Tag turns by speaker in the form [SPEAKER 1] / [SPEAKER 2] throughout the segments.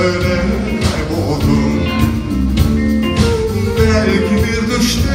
[SPEAKER 1] öyle buldum? Belki bir düşte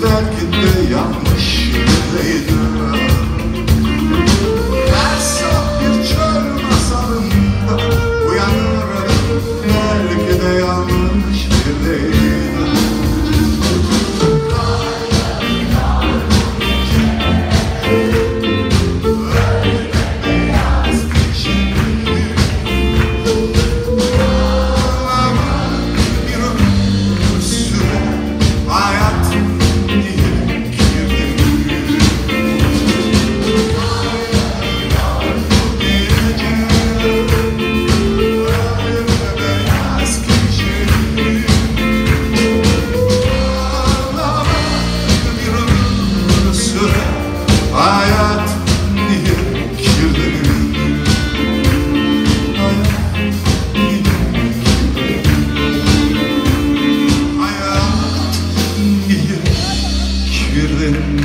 [SPEAKER 1] that you.